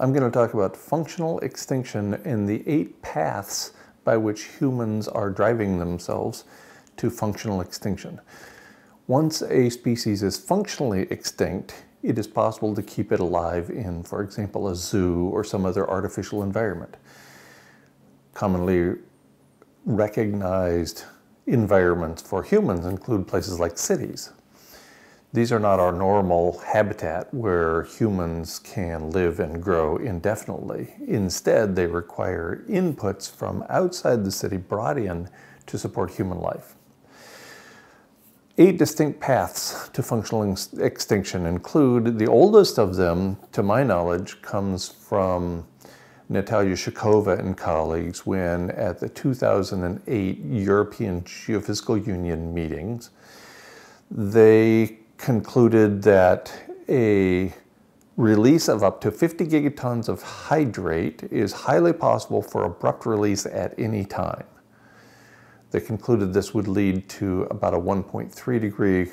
I'm going to talk about functional extinction and the eight paths by which humans are driving themselves to functional extinction. Once a species is functionally extinct, it is possible to keep it alive in, for example, a zoo or some other artificial environment. Commonly recognized environments for humans include places like cities. These are not our normal habitat where humans can live and grow indefinitely. Instead, they require inputs from outside the city brought in to support human life. Eight distinct paths to functional extinction include the oldest of them, to my knowledge, comes from Natalia Shakhova and colleagues when at the 2008 European Geophysical Union meetings, they concluded that a release of up to 50 gigatons of hydrate is highly possible for abrupt release at any time. They concluded this would lead to about a 1.3 degree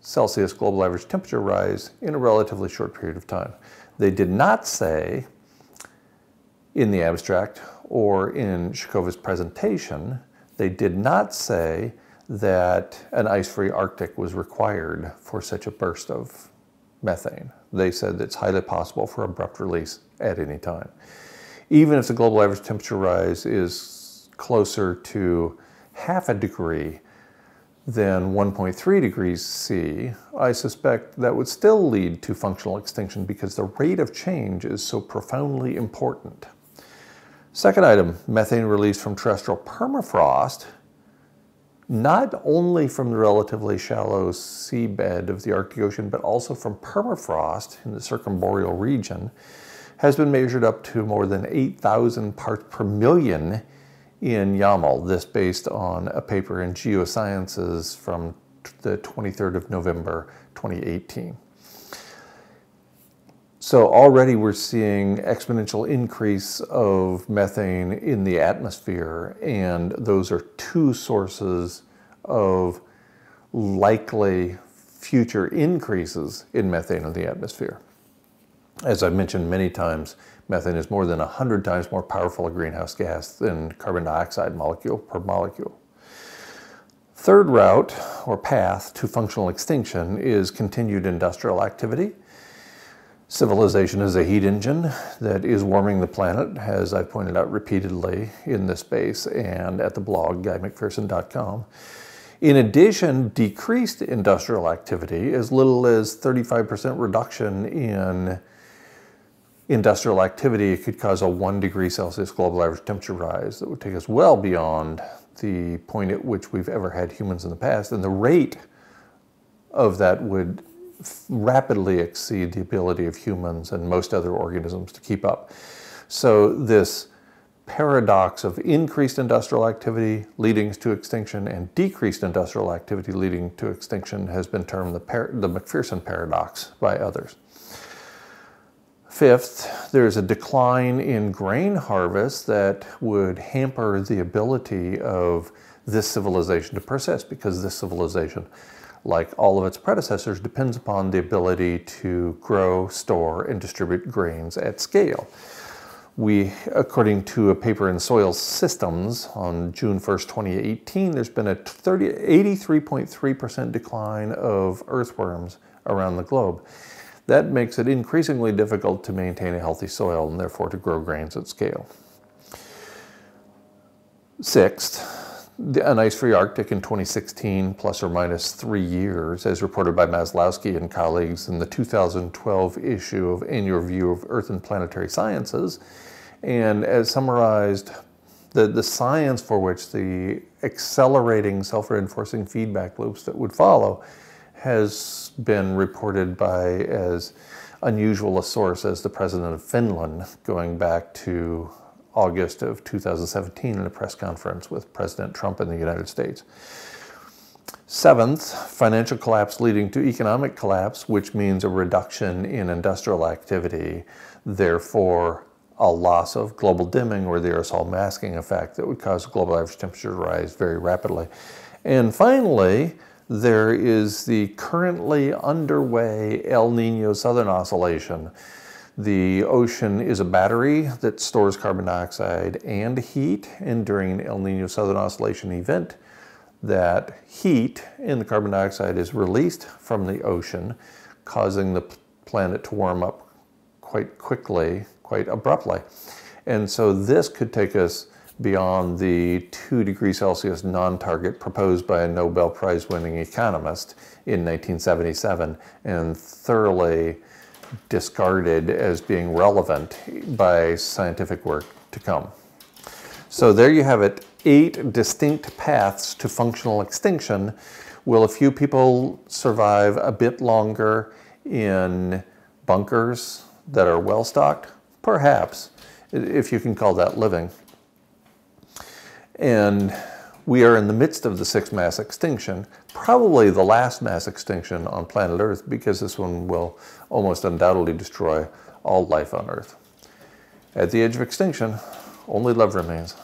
Celsius global average temperature rise in a relatively short period of time. They did not say in the abstract or in Shakhova's presentation, they did not say that an ice-free Arctic was required for such a burst of methane. They said it's highly possible for abrupt release at any time. Even if the global average temperature rise is closer to half a degree than 1.3 degrees C, I suspect that would still lead to functional extinction because the rate of change is so profoundly important. Second item, methane released from terrestrial permafrost not only from the relatively shallow seabed of the Arctic Ocean, but also from permafrost in the circumboreal region, has been measured up to more than 8,000 parts per million in Yamal, this based on a paper in Geosciences from the 23rd of November 2018. So already we're seeing exponential increase of methane in the atmosphere, and those are two sources of likely future increases in methane in the atmosphere. As I've mentioned many times, methane is more than 100 times more powerful a greenhouse gas than carbon dioxide molecule per molecule. Third route or path to functional extinction is continued industrial activity Civilization is a heat engine that is warming the planet, as I've pointed out repeatedly in this space and at the blog, guymcpherson.com. In addition, decreased industrial activity, as little as 35% reduction in industrial activity could cause a one degree Celsius global average temperature rise that would take us well beyond the point at which we've ever had humans in the past. And the rate of that would rapidly exceed the ability of humans and most other organisms to keep up. So this paradox of increased industrial activity leading to extinction and decreased industrial activity leading to extinction has been termed the, the McPherson paradox by others. Fifth, there's a decline in grain harvest that would hamper the ability of this civilization to persist because this civilization like all of its predecessors, depends upon the ability to grow, store, and distribute grains at scale. We, according to a paper in Soil Systems on June 1st, 2018, there's been a 83.3% decline of earthworms around the globe. That makes it increasingly difficult to maintain a healthy soil and therefore to grow grains at scale. Sixth, an ice-free Arctic in 2016, plus or minus three years, as reported by Maslowski and colleagues in the 2012 issue of Annual Review of Earth and Planetary Sciences, and as summarized, the, the science for which the accelerating self-reinforcing feedback loops that would follow has been reported by as unusual a source as the president of Finland, going back to August of 2017 in a press conference with President Trump in the United States. Seventh, financial collapse leading to economic collapse, which means a reduction in industrial activity, therefore a loss of global dimming or the aerosol masking effect that would cause global average temperature to rise very rapidly. And finally, there is the currently underway El Nino Southern Oscillation The ocean is a battery that stores carbon dioxide and heat, and during an El Nino Southern Oscillation event, that heat in the carbon dioxide is released from the ocean, causing the planet to warm up quite quickly, quite abruptly. And so this could take us beyond the 2 degrees Celsius non-target proposed by a Nobel Prize winning economist in 1977 and thoroughly discarded as being relevant by scientific work to come. So there you have it, eight distinct paths to functional extinction. Will a few people survive a bit longer in bunkers that are well stocked? Perhaps, if you can call that living. And we are in the midst of the sixth mass extinction, probably the last mass extinction on planet Earth because this one will almost undoubtedly destroy all life on Earth. At the edge of extinction, only love remains.